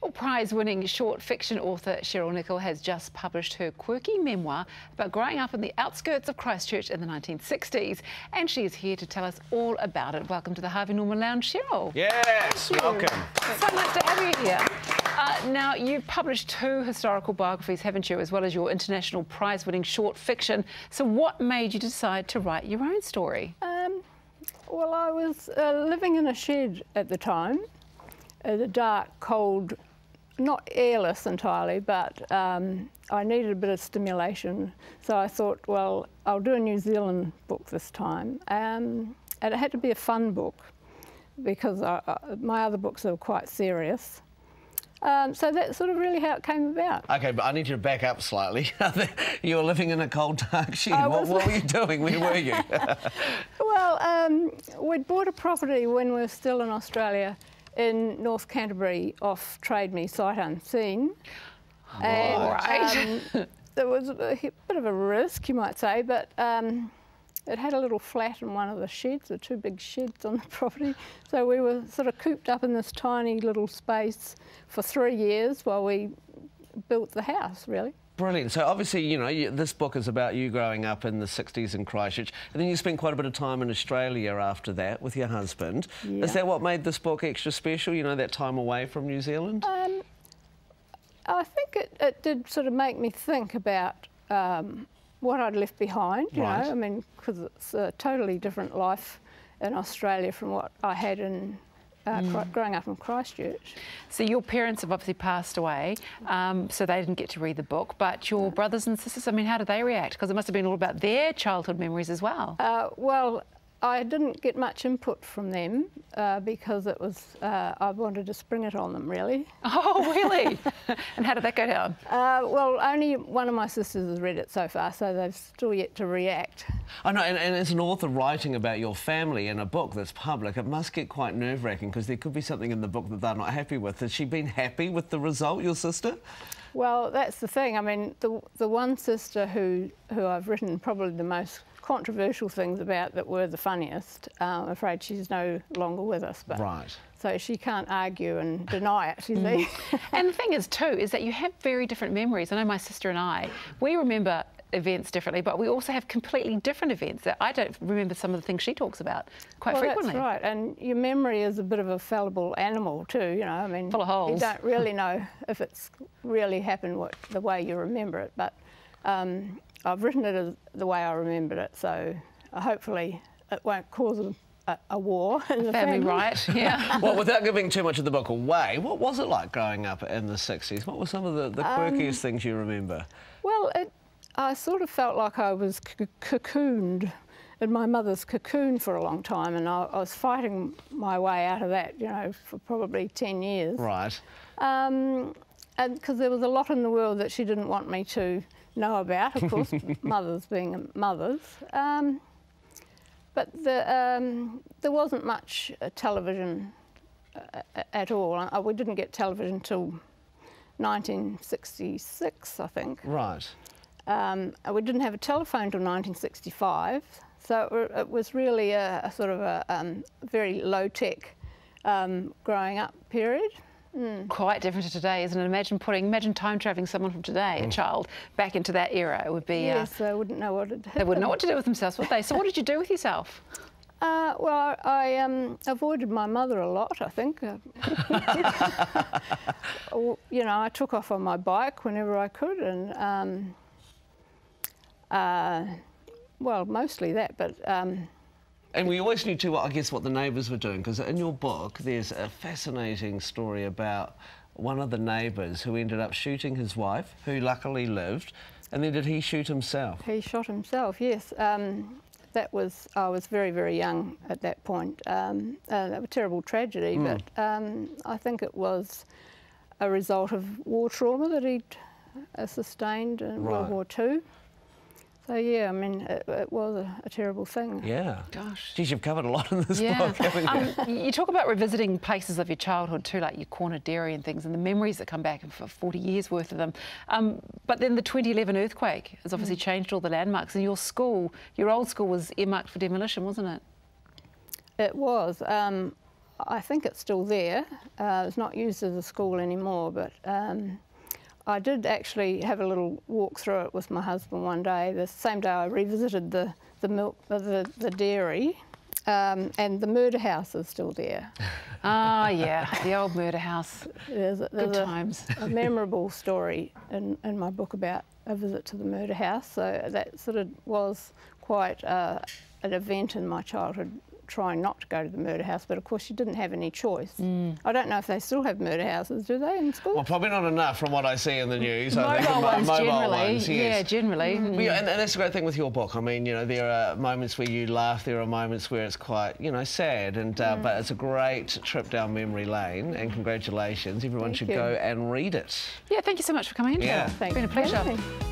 Well, prize-winning short fiction author Cheryl Nicol has just published her quirky memoir about growing up in the outskirts of Christchurch in the 1960s, and she is here to tell us all about it. Welcome to the Harvey Norman Lounge, Cheryl. Yes, welcome. So nice to have you here. Uh, now, you've published two historical biographies, haven't you, as well as your international prize-winning short fiction. So what made you decide to write your own story? Um, well, I was uh, living in a shed at the time, uh, the dark, cold not airless entirely, but um, I needed a bit of stimulation. So I thought, well, I'll do a New Zealand book this time. Um, and it had to be a fun book because I, I, my other books are quite serious. Um, so that's sort of really how it came about. Okay, but I need you to back up slightly. you were living in a cold, dark shed. What, what, were you doing? Where were you? well, um, we'd bought a property when we were still in Australia in North Canterbury off Trade Me sight unseen. Oh, and, right. Um, there was a bit of a risk, you might say, but um, it had a little flat in one of the sheds, the two big sheds on the property. So we were sort of cooped up in this tiny little space for three years while we built the house, really. Brilliant. So obviously, you know, you, this book is about you growing up in the 60s in Christchurch, and then you spent quite a bit of time in Australia after that with your husband. Yeah. Is that what made this book extra special, you know, that time away from New Zealand? Um, I think it, it, did sort of make me think about um, what I'd left behind, you right. know, I mean, because it's a totally different life in Australia from what I had in uh, mm. growing up in Christchurch. So your parents have obviously passed away, um, so they didn't get to read the book. But your brothers and sisters, I mean, how did they react? Because it must have been all about their childhood memories as well. Uh, well, I didn't get much input from them uh, because it was uh, I wanted to spring it on them really. Oh really? and how did that go down? Uh, well, only one of my sisters has read it so far, so they've still yet to react. I know, and, and as an author writing about your family in a book that's public, it must get quite nerve-wracking because there could be something in the book that they're not happy with. Has she been happy with the result, your sister? Well, that's the thing. I mean, the the one sister who who I've written probably the most controversial things about that were the funniest. Uh, I'm afraid she's no longer with us. But right. So she can't argue and deny it, you see. Mm. and the thing is, too, is that you have very different memories. I know my sister and I, we remember events differently, but we also have completely different events. That I don't remember some of the things she talks about quite well, frequently. That's right, and your memory is a bit of a fallible animal too. You know, I mean, full of holes. You don't really know if it's really happened what, the way you remember it, but um, I've written it the way I remembered it, so uh, hopefully it won't cause a, a war in the family. riot, yeah. well, without giving too much of the book away, what was it like growing up in the 60s? What were some of the, the quirkiest um, things you remember? Well, it, I sort of felt like I was cocooned in my mother's cocoon for a long time, and I, I, was fighting my way out of that, you know, for probably 10 years. Right. Um, and because there was a lot in the world that she didn't want me to know about, of course, mothers being mothers. Um, but the, um, there wasn't much uh, television uh, at all. Uh, we didn't get television until 1966, I think. Right. Um, we didn't have a telephone until 1965, so it, was really a, a sort of a um, very low-tech um, growing up period. Mm. Quite different to today, isn't it? Imagine putting, imagine time traveling someone from today, mm. a child, back into that era. It would be. Yes, uh, they wouldn't know what to do. They wouldn't know what to do with themselves, would they? So, what did you do with yourself? Uh, well, I um, avoided my mother a lot, I think. Uh, you know, I took off on my bike whenever I could, and um, uh, well, mostly that, but. Um, and we always knew too, I guess, what the neighbours were doing, because in your book there's a fascinating story about one of the neighbours who ended up shooting his wife, who luckily lived, and then did he shoot himself? He shot himself, yes. Um, that was, I was very, very young at that point. Um, uh, that was a terrible tragedy, mm. but um, I think it was a result of war trauma that he'd uh, sustained in right. World War II. So yeah, I mean, it, it was a, a, terrible thing. Yeah. Gosh. Geez, you've covered a lot in this yeah. book, haven't you? Um, you talk about revisiting places of your childhood too, like your corner dairy and things, and the memories that come back for 40 years worth of them. Um, but then the 2011 earthquake has obviously mm. changed all the landmarks, and your school, your old school, was earmarked for demolition, wasn't it? It was. Um, I think it's still there. Uh, it's not used as a school anymore, but um, I did actually have a little walk through it with my husband one day. The same day I revisited the the milk, uh, the, the dairy, um, and the murder house is still there. Ah, yeah, the old murder house. There's, a, there's Good a, times. a memorable story in, in my book about a visit to the murder house. So that sort of was quite uh, an event in my childhood trying not to go to the murder house, but of course you didn't have any choice. Mm. I don't know if they still have murder houses, do they, in school? Well, probably not enough from what I see in the news. I think Mobile ones, mobile generally. ones, yes. Yeah, generally. Mm. Well, yeah, and, and that's the great thing with your book. I mean, you know, there are moments where you laugh, there are moments where it's quite, you know, sad, and uh, but it's a great trip down memory lane. And congratulations, everyone Thank should you. go and read it. Yeah, thank you so much for coming in. Yeah. It's Thanks been a pleasure. having me.